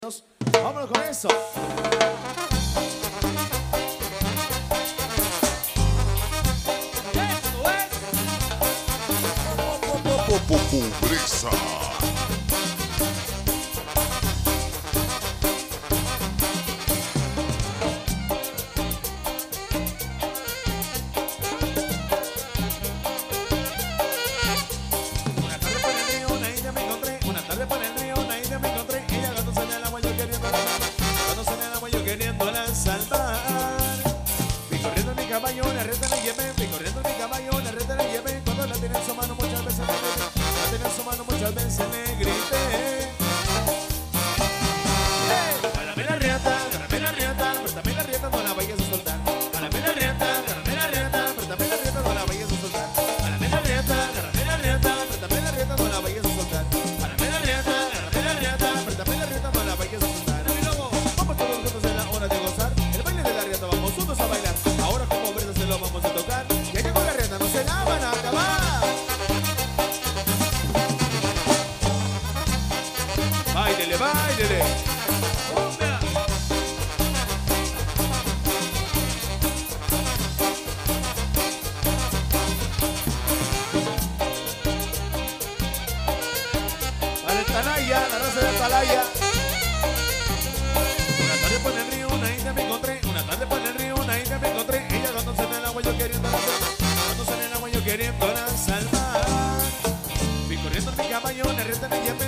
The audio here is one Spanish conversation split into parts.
Vámonos con eso. Pobreza. Corriendo en mi caballo, la reta le llevé. Vi corriendo Báilele. Para el Talaya, la raza del Talaya. Una tarde por el río, una india me encontré. Una tarde por el río, una india me encontré. Ella dándose en el agua, yo queriendo la Dándose en el agua, yo queriendo la salvar. Vi corriendo en mi caballo, la reta me llevé.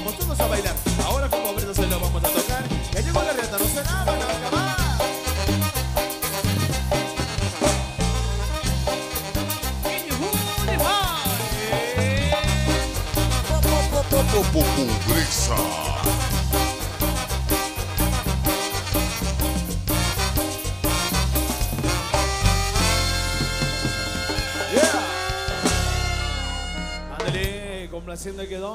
Pobreza. Yeah. Ándale, complaciendo quedó.